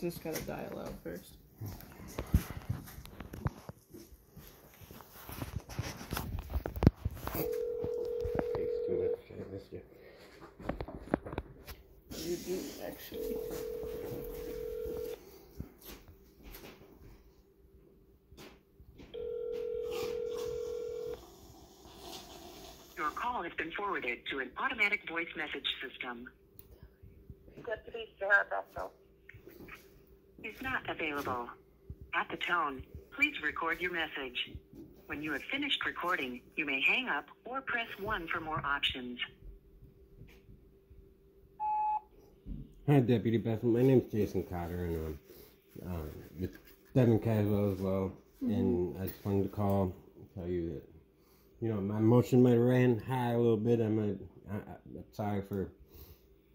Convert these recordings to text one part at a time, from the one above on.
Just gotta dial out first. Takes too much. I missed you. You do actually. Your call has been forwarded to an automatic voice message system. Deputy Sarah Bissell. Is not available. At the tone, please record your message. When you have finished recording, you may hang up or press 1 for more options. Hi, Deputy Bissell. My name is Jason Cotter, and um, um, it's Devon Caswell as well. And I just wanted to call and tell you that, you know, my emotion might have ran high a little bit. I might, I, I, I'm sorry for,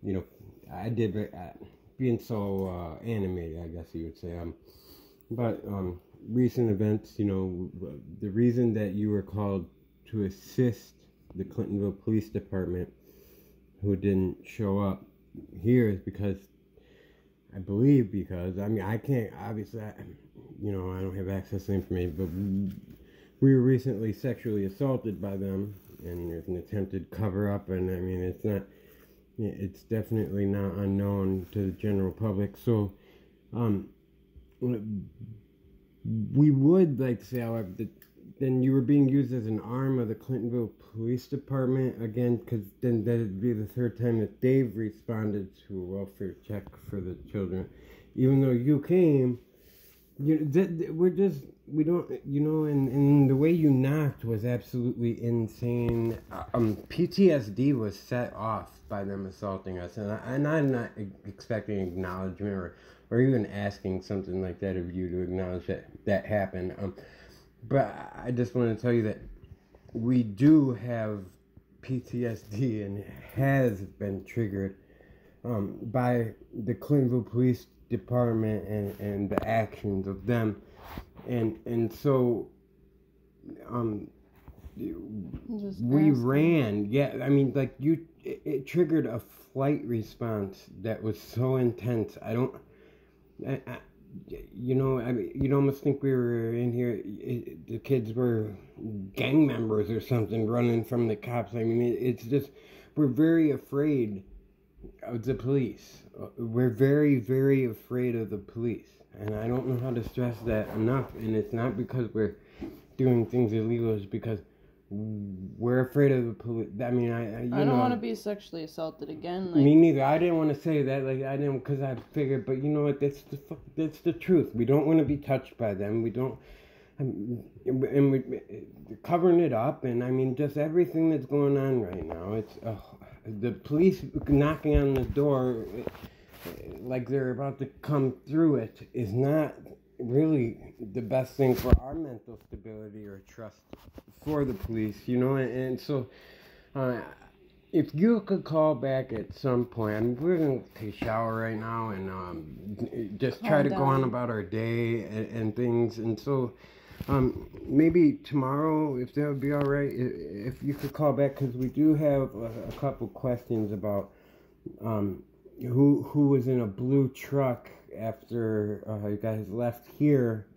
you know, I did very, uh, being so uh, animated, I guess you would say. Um, but um, recent events, you know, the reason that you were called to assist the Clintonville Police Department, who didn't show up here, is because I believe because I mean I can't obviously, I, you know, I don't have access to information, but we were recently sexually assaulted by them, and there's an attempted cover up, and I mean it's not, it's definitely not unknown to the general public. So, um, we would like to say, however, that then you were being used as an arm of the Clintonville Police Department again, because then that'd be the third time that they've responded to a welfare check for the children, even though you came. You we're just we don't you know and, and the way you knocked was absolutely insane. Um, PTSD was set off by them assaulting us, and, I, and I'm not expecting acknowledgement or or even asking something like that of you to acknowledge that that happened. Um, but I just want to tell you that we do have PTSD and has been triggered um, by the Clintonville Police Department and, and the actions of them. And and so um, we ran. Yeah, I mean, like you, it, it triggered a flight response that was so intense. I don't, I, I, you know, I mean, you'd almost think we were in here. It, the kids were gang members or something running from the cops. I mean, it, it's just we're very afraid of the police. We're very, very afraid of the police, and I don't know how to stress that enough. And it's not because we're doing things illegal; is because we're afraid of the police. I mean, I, I, I don't want to be sexually assaulted again. Like, me neither. I didn't want to say that. Like I didn't, because I figured. But you know what? That's the. That's the truth. We don't want to be touched by them. We don't. And and we covering it up, and I mean, just everything that's going on right now. It's uh, the police knocking on the door, like they're about to come through it, is not really the best thing for our mental stability or trust for the police. You know, and, and so. Uh, if you could call back at some point, I mean, we're gonna take a shower right now and um, just try to go on about our day and, and things. And so, um, maybe tomorrow, if that would be all right, if you could call back, because we do have a, a couple questions about um, who who was in a blue truck after uh, you guys left here,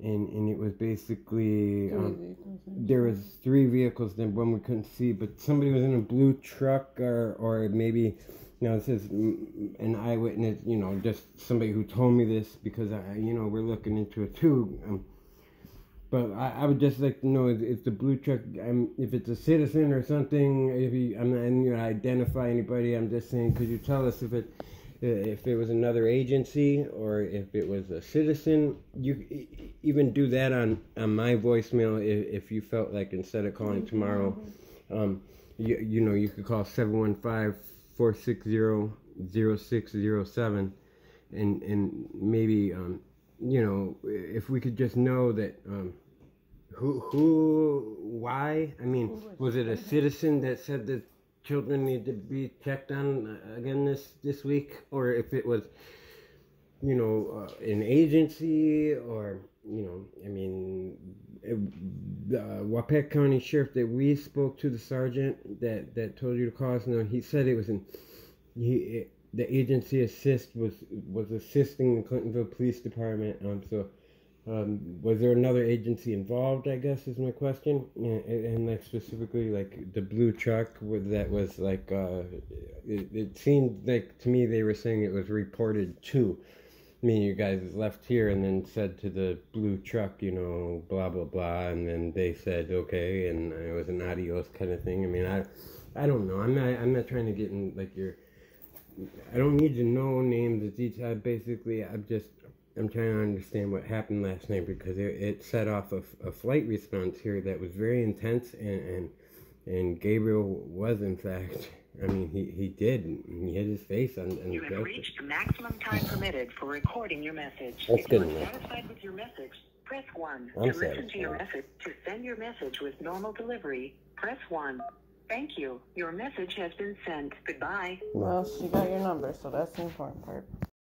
and and it was basically. Um, there was three vehicles then one we couldn't see but somebody was in a blue truck or or maybe you know this is an eyewitness you know just somebody who told me this because i you know we're looking into it too um, but I, I would just like to know if it's the blue truck um, if it's a citizen or something if you i'm not going to identify anybody. I'm just saying could you tell us if it if it was another agency or if it was a citizen? You even do that on on my voicemail if, if you felt like instead of calling tomorrow um you, you know you could call 715-460-0607 and and maybe um you know if we could just know that um who who why i mean was it a citizen that said that children need to be checked on uh, again this this week or if it was you know uh, an agency or you know i mean uh, the Waupaca County Sheriff that we spoke to the sergeant that that told you to call us no he said it was an he the agency assist was was assisting the Clintonville Police Department. Um, so um, was there another agency involved? I guess is my question, and, and like specifically like the blue truck that was like uh, it, it seemed like to me they were saying it was reported to me you guys left here and then said to the blue truck, you know, blah blah blah, and then they said okay, and it was an adios kind of thing. I mean, I, I don't know. I'm not. I'm not trying to get in like your. I don't need to know names of detail. Basically, I'm just. I'm trying to understand what happened last night because it, it set off a, a flight response here that was very intense and and, and Gabriel was in fact I mean, he, he did. He hit his face on, on You the have desk. reached the maximum time permitted for recording your message. That's if good you are enough. satisfied with your message, press 1. I'm to listen to your message, to send your message with normal delivery, press 1. Thank you. Your message has been sent. Goodbye. Well, she got your number, so that's the important part.